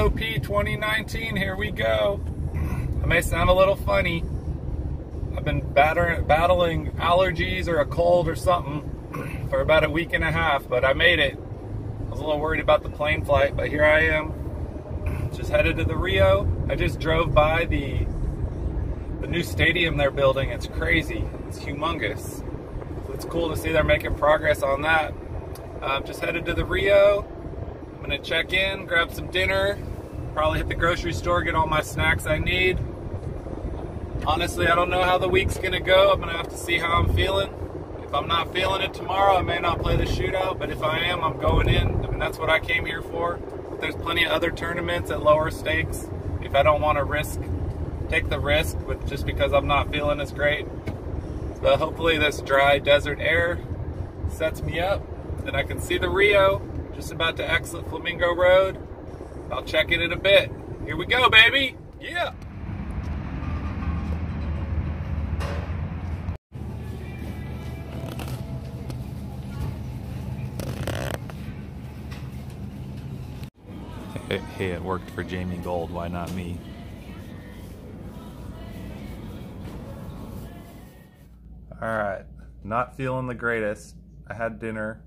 WSOP 2019, here we go. I may sound a little funny. I've been batter, battling allergies or a cold or something for about a week and a half, but I made it. I was a little worried about the plane flight, but here I am. Just headed to the Rio. I just drove by the the new stadium they're building. It's crazy. It's humongous. It's cool to see they're making progress on that. Um, just headed to the Rio. I'm gonna check in, grab some dinner, probably hit the grocery store, get all my snacks I need. Honestly, I don't know how the week's gonna go. I'm gonna have to see how I'm feeling. If I'm not feeling it tomorrow, I may not play the shootout, but if I am, I'm going in. I mean, that's what I came here for. But there's plenty of other tournaments at lower stakes. If I don't want to risk, take the risk with just because I'm not feeling as great. But hopefully this dry desert air sets me up. Then I can see the Rio just about to exit Flamingo Road. I'll check it in a bit. Here we go, baby. Yeah. Hey, it worked for Jamie Gold. Why not me? All right, not feeling the greatest. I had dinner.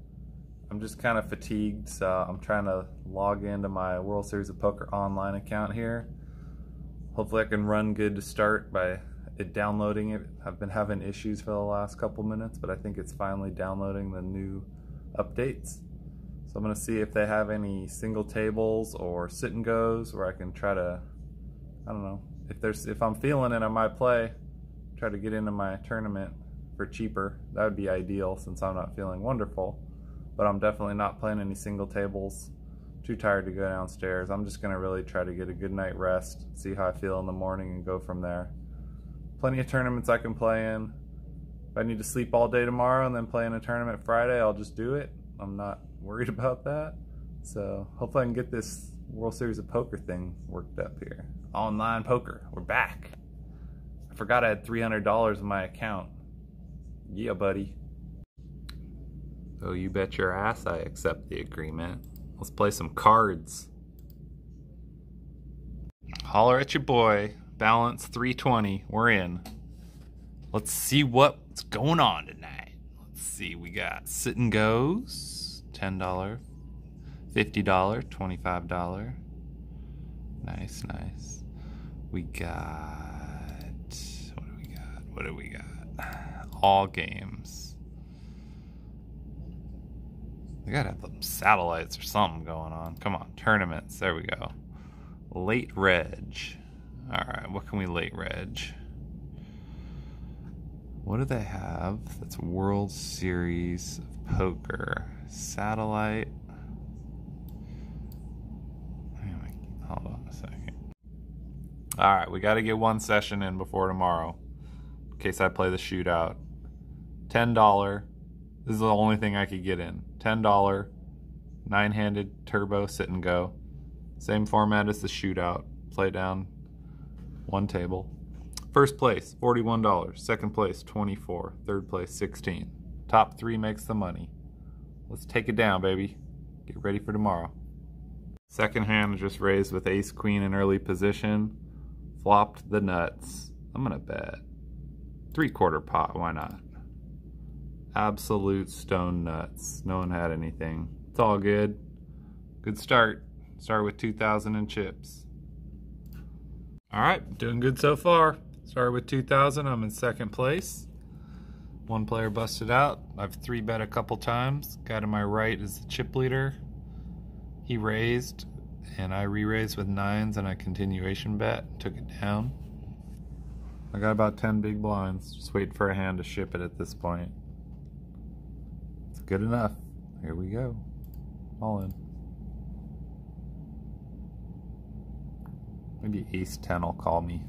I'm just kind of fatigued, so I'm trying to log into my World Series of Poker online account here. Hopefully I can run good to start by it downloading it. I've been having issues for the last couple minutes, but I think it's finally downloading the new updates. So I'm gonna see if they have any single tables or sit and goes where I can try to, I don't know, if there's if I'm feeling it, I might play, try to get into my tournament for cheaper. That would be ideal since I'm not feeling wonderful but I'm definitely not playing any single tables. Too tired to go downstairs. I'm just gonna really try to get a good night rest, see how I feel in the morning and go from there. Plenty of tournaments I can play in. If I need to sleep all day tomorrow and then play in a tournament Friday, I'll just do it. I'm not worried about that. So hopefully I can get this World Series of Poker thing worked up here. Online poker, we're back. I forgot I had $300 in my account. Yeah, buddy. Oh, you bet your ass I accept the agreement. Let's play some cards. Holler at your boy. Balance 320. We're in. Let's see what's going on tonight. Let's see. We got sit and goes. $10, $50, $25. Nice, nice. We got. What do we got? What do we got? All games. We gotta have some satellites or something going on. Come on, tournaments. There we go. Late reg. Alright, what can we late reg? What do they have? That's World Series of Poker. Satellite. Hold on a second. Alright, we gotta get one session in before tomorrow. In case I play the shootout. $10. This is the only thing I could get in. $10, nine-handed turbo sit and go. Same format as the shootout. Play down one table. First place, $41. Second place, 24. Third place, 16. Top three makes the money. Let's take it down, baby. Get ready for tomorrow. Second hand just raised with ace queen in early position. Flopped the nuts. I'm gonna bet. Three quarter pot, why not? Absolute stone nuts. No one had anything. It's all good. Good start. Start with 2,000 and chips. All right, doing good so far. Started with 2,000. I'm in second place. One player busted out. I've three bet a couple times. Guy to my right is the chip leader. He raised, and I re-raised with nines and a continuation bet. Took it down. I got about 10 big blinds. Just waiting for a hand to ship it at this point good enough. Here we go. All in. Maybe ace 10 will call me.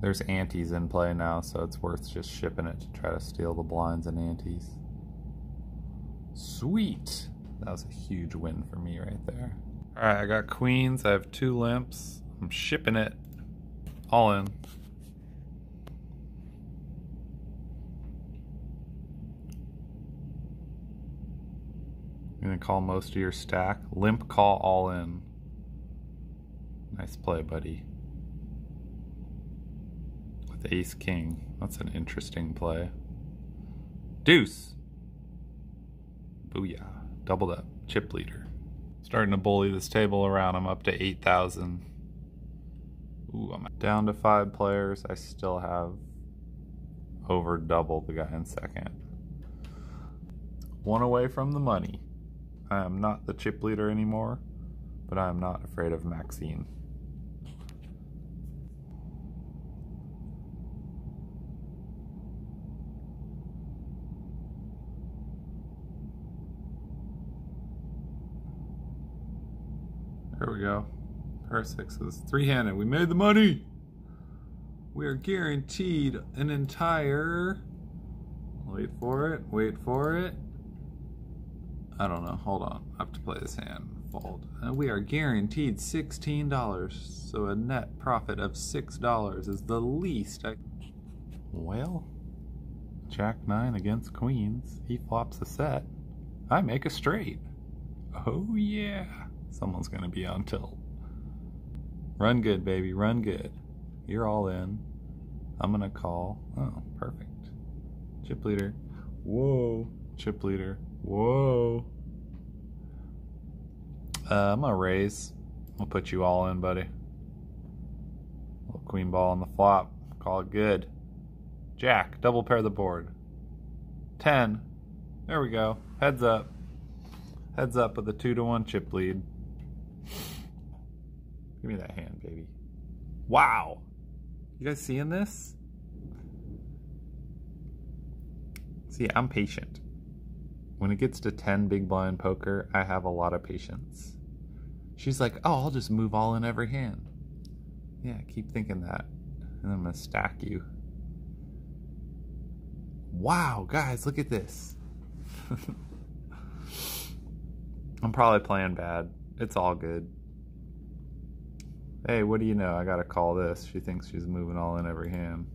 There's antes in play now, so it's worth just shipping it to try to steal the blinds and antes. Sweet! That was a huge win for me right there. Alright, I got queens. I have two limps. I'm shipping it. All in. You're gonna call most of your stack. Limp call all in. Nice play, buddy. With ace king. That's an interesting play. Deuce. Booyah. Doubled up. Chip leader. Starting to bully this table around. I'm up to 8,000. Ooh, I'm down to five players. I still have over double the guy in second. One away from the money. I am not the chip leader anymore, but I am not afraid of Maxine. There we go. Pair sixes. Three-handed. We made the money! We are guaranteed an entire... Wait for it. Wait for it. I don't know. Hold on. I have to play this hand. Fold. And uh, we are guaranteed $16. So a net profit of $6 is the least I... Well, Jack 9 against Queens. He flops a set. I make a straight. Oh yeah. Someone's going to be on tilt. Run good, baby. Run good. You're all in. I'm going to call. Oh, perfect. Chip leader. Whoa. Chip leader. Whoa. Uh, I'm to raise. I'll put you all in, buddy. Little queen ball on the flop. Call it good. Jack. Double pair the board. 10. There we go. Heads up. Heads up with a 2 to 1 chip lead. Give me that hand, baby. Wow. You guys seeing this? See, I'm patient. When it gets to 10 big blind poker, I have a lot of patience. She's like, oh, I'll just move all in every hand. Yeah, keep thinking that. And I'm going to stack you. Wow, guys, look at this. I'm probably playing bad. It's all good. Hey, what do you know? I gotta call this. She thinks she's moving all in every hand.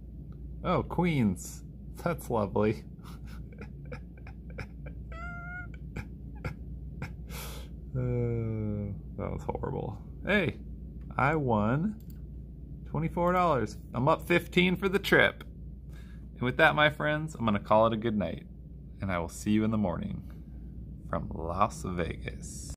Oh, queens. That's lovely. Uh, that was horrible. Hey, I won $24. I'm up 15 for the trip. And with that, my friends, I'm going to call it a good night. And I will see you in the morning from Las Vegas.